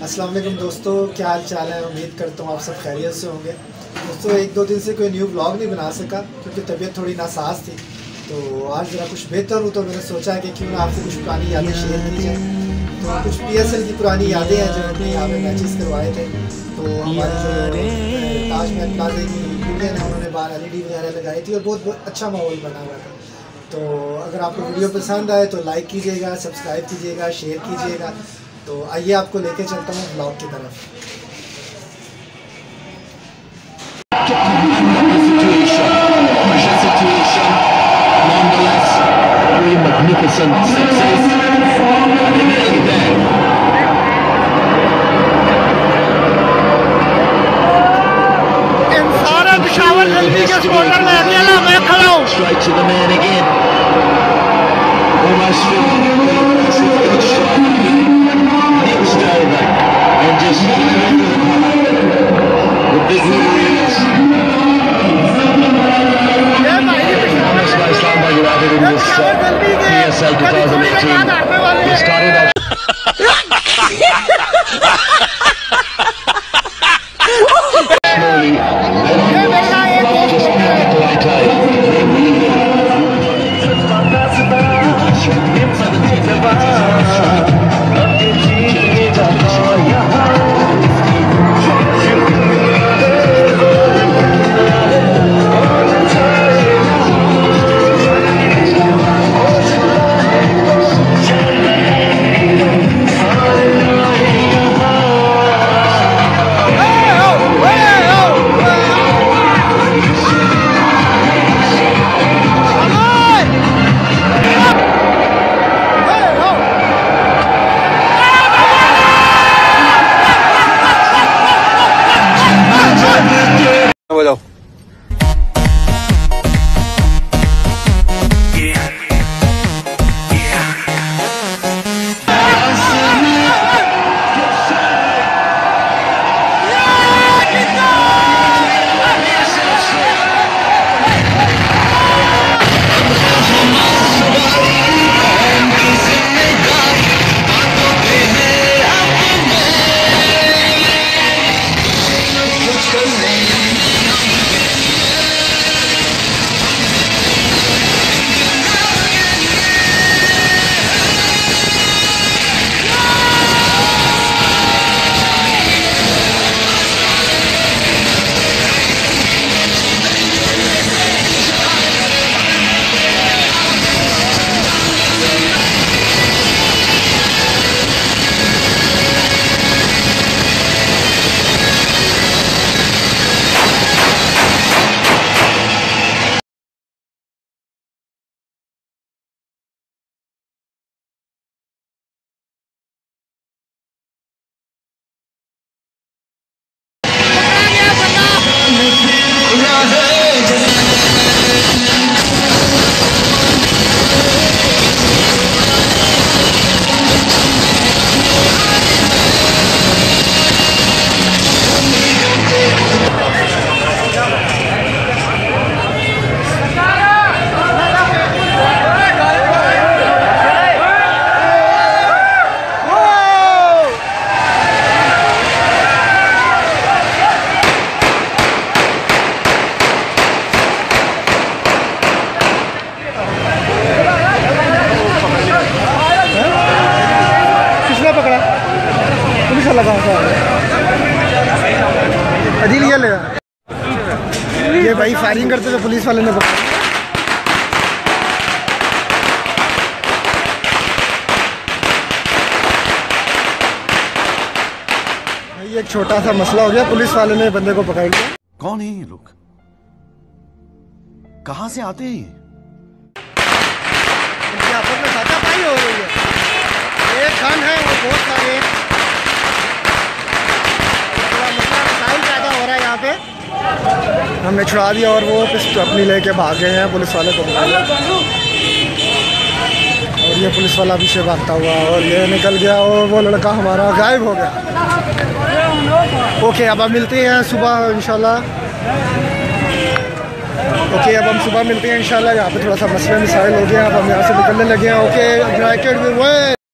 السلام علیکم دوستو کیا حال چال ہے؟ امید کرتا ہوں آپ سب خیریت سے ہوں گے۔ دوستو ایک دو دن سے کوئی نیو بلاگ نہیں بنا سکا کیونکہ طبیعت تھوڑی ناساز تھی۔ تو آج ذرا کچھ بہتر ہوں تو میں نے سوچا کہ کیوں نہ آپ سے کچھ پرانی یادیں شیئر کی جائیں۔ تو کچھ پی ایس ایل کی پرانی یادیں ہیں جو ہم نے یہاں پہ میچز کروائے تھے تو ہماری جو تاج محل پلازے کی یونین ہے انہوں نے باہر ایل ای ڈی وغیرہ لگائی تھی اور بہت اچھا ماحول بنا ہوا تھا۔ تو اگر آپ کو ویڈیو پسند آئے تو لائک کیجیے گا، سبسکرائب کیجیے گا، شیئر کیجیے گا۔ تو آئیے آپ کو لے کے چلتا ہوں بلاگ کی طرف۔ Magnificent success. Straight to the man again. Almost 50 minutes of each and just the big winner is. In. یہ لے یہ بھائی فائرنگ کرتے تھے پولیس والے نے۔ پکڑا ایک چھوٹا سا مسئلہ ہو گیا پولیس والے نے بندے کو پکڑ لیا۔ کون ہیں یہ لوگ؟ کہاں سے آتے ہیں آپس میں ساتھ پائی ہو رہی ہے ایک گن ہے وہ بہت سارے ہیں۔ تھوڑا مسئلہ مسائل پیدا ہو رہا ہے یہاں پہ ہم نے چھڑا دیا اور وہ اپنی لے کے بھاگ گئے ہیں، پولیس والے کو۔ اور یہ پولیس والا پیچھے بھاگتا ہوا اور یہ نکل گیا اور وہ لڑکا ہمارا غائب ہو گیا۔ اوکے اب آپ ملتے ہیں صبح، انشاءاللہ۔ اوکے اب ہم صبح ملتے ہیں، انشاءاللہ۔ یہاں پہ تھوڑا سا مسئلہ مسائل ہو گیا اب ہم یہاں سے نکلنے لگے ہیں۔ اوکے